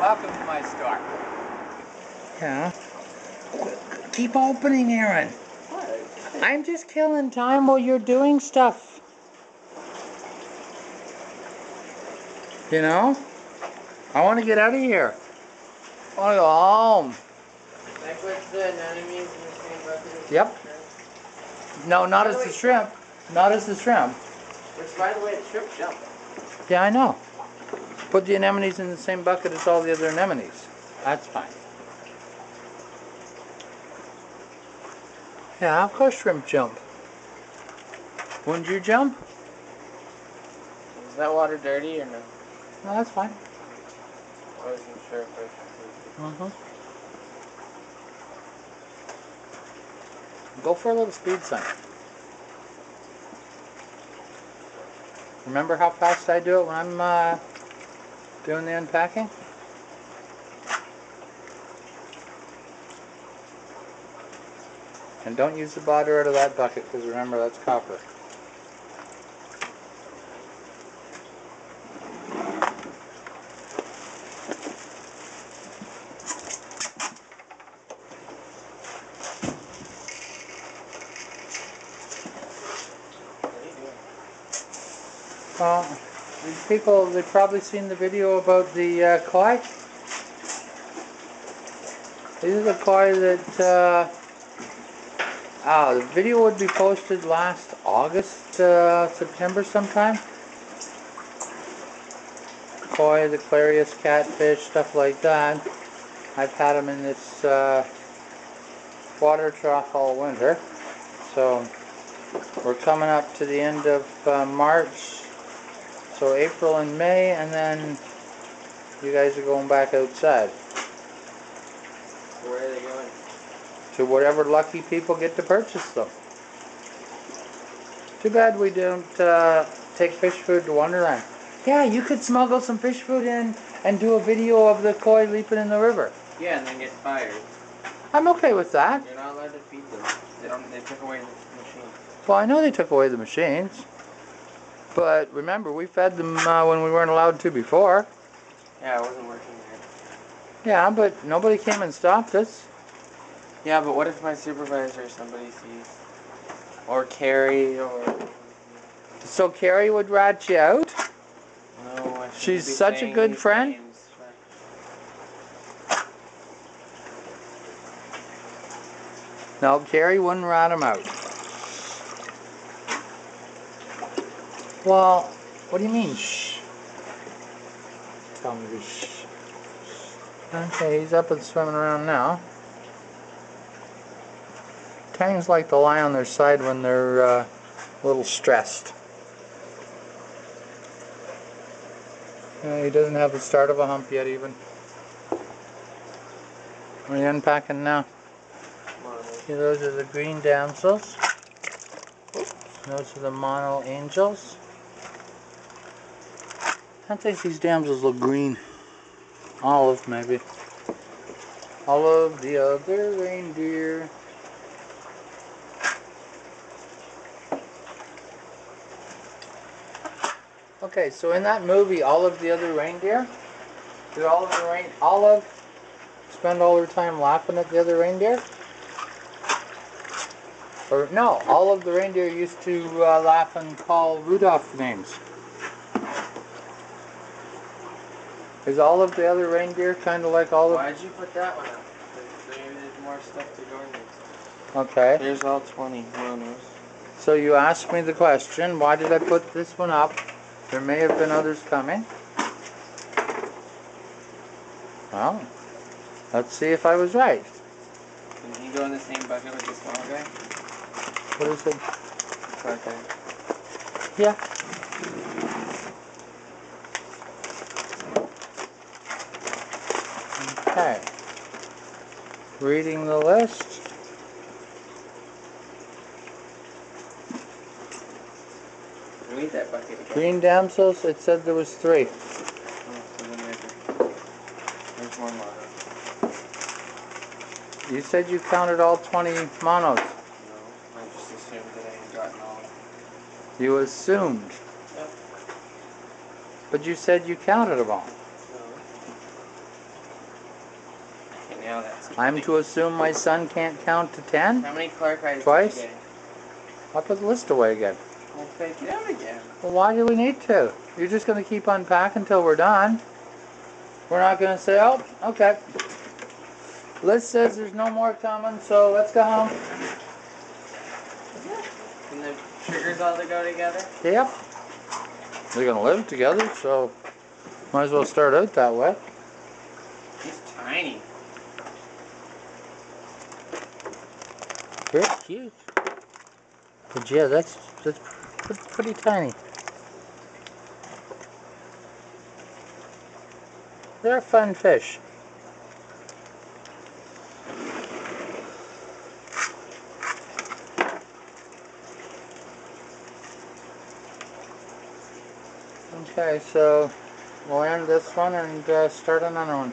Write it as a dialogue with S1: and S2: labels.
S1: Welcome to my store.
S2: Yeah. Keep opening, Aaron.
S1: What?
S2: I'm just killing time while you're doing stuff. You know? I want to get out of here. I want to go home.
S1: Like with the anemones in the same bucket
S2: Yep. No, not as the shrimp. Not as the shrimp.
S1: Which, by the way, the shrimp jump.
S2: Yeah, I know. Put the anemones in the same bucket as all the other anemones. That's fine. Yeah, of course shrimp jump. Wouldn't you jump?
S1: Is that water dirty or no?
S2: No, that's fine.
S1: I wasn't sure if I
S2: Mm-hmm. Go for a little speed sign. Remember how fast I do it when I'm uh, doing the unpacking? And don't use the bottle out of that bucket because remember that's copper. Well, these people, they've probably seen the video about the uh, koi. These are the koi that, uh, ah, the video would be posted last August, uh, September sometime. Koi, the Clarias catfish, stuff like that. I've had them in this uh, water trough all winter. So we're coming up to the end of uh, March. So April and May, and then you guys are going back outside
S1: Where are they going?
S2: to whatever lucky people get to purchase them. Too bad we don't uh, take fish food to Wonderland. Yeah, you could smuggle some fish food in and do a video of the koi leaping in the river.
S1: Yeah, and then get fired.
S2: I'm okay with that.
S1: You're not allowed to feed them. They don't. They took away the machines.
S2: Well, I know they took away the machines, but remember we fed them uh, when we weren't allowed to before.
S1: Yeah, I wasn't working there.
S2: Yeah, but nobody came and stopped us.
S1: Yeah, but what if my supervisor or somebody sees? Or Carrie, or...
S2: So Carrie would rat you out.
S1: No, I
S2: She's such a good friend.
S1: names.
S2: No, Carrie wouldn't rat him out. Well, what do you mean, shh? Tell me to shh. Okay, he's up and swimming around now. Tangs like to lie on their side when they're uh, a little stressed. Uh, he doesn't have the start of a hump yet, even. Are you unpacking now? Okay, those are the green damsels. Those are the mono angels. I think these damsels look green. Olive, maybe. Olive, the other reindeer. Okay, so in that movie, Olive the Other Reindeer, did Olive the Rain Olive spend all her time laughing at the other reindeer? Or no, all of the reindeer used to uh, laugh and call Rudolph names. Is all of the other reindeer kind of like all of?
S1: Why'd you put that one up? There- There's more stuff to go in there.
S2: Okay.
S1: There's all 20 monos.
S2: So you asked me the question, why did I put this one up? There may have been others coming. Well, let's see if I was right.
S1: Can he go in the same bucket with the small guy?
S2: What is it?
S1: Okay.
S2: Yeah. Okay. Reading the list.
S1: Read that bucket again.
S2: Green damsels, it said there was three.
S1: Oh, so then there's, there's more mono.
S2: You said you counted all 20 monos.
S1: No, I just assumed that I had gotten all.
S2: You assumed.
S1: Yep.
S2: But you said you counted them all.
S1: No. Now that's.
S2: I'm to assume my son can't count to ten?
S1: How many Clark items
S2: Twice?
S1: did you get?
S2: I'll put the list away again.
S1: We'll fake it out again.
S2: Well, why do we need to? You're just gonna keep unpacking until we're done. We're not gonna say, oh, okay. List says there's no more coming, so let's go home.
S1: And the sugars all to go together?
S2: Yep. They're gonna live together, so might as well start out that way.
S1: He's tiny.
S2: Cute. But yeah, that's that's pretty, pretty tiny. They're fun fish. Okay, so we'll end this one and uh, start another one.